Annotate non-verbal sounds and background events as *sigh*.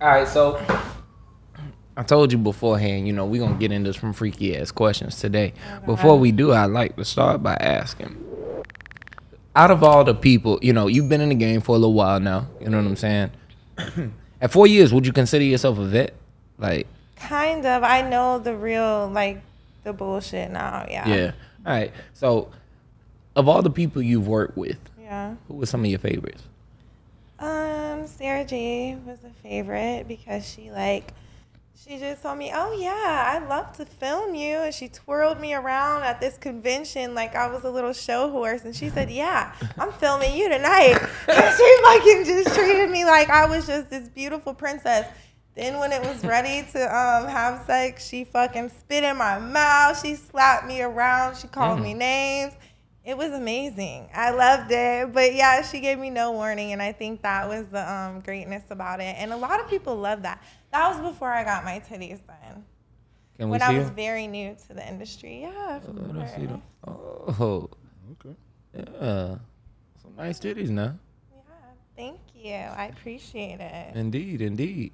All right, so I told you beforehand, you know, we're gonna get into some freaky ass questions today. Before we do, I'd like to start by asking. Out of all the people, you know, you've been in the game for a little while now, you know what I'm saying? *clears throat* At four years, would you consider yourself a vet? Like, Kind of. I know the real, like, the bullshit now. Yeah. yeah. All right. So, of all the people you've worked with, Yeah. who were some of your favorites? Um, Sara Jay was a favorite because she like she just told me, "Oh yeah, I'd love to film you," and she twirled me around at this convention like I was a little show horse, and she said, "Yeah, I'm filming you tonight." *laughs* And she fucking just treated me like I was just this beautiful princess. Then when it was ready to um, have sex, she fucking spit in my mouth. She slapped me around. She called me names. It was amazing. I loved it. But yeah, she gave me no warning, and I think that was the um, greatness about it. And a lot of people love that. That was before I got my titties done. Can we When see I was them? very new to the industry. Yeah. of Let's see them. Oh, Okay. yeah. Some nice titties now. Yeah. Thank you. I appreciate it. Indeed, indeed.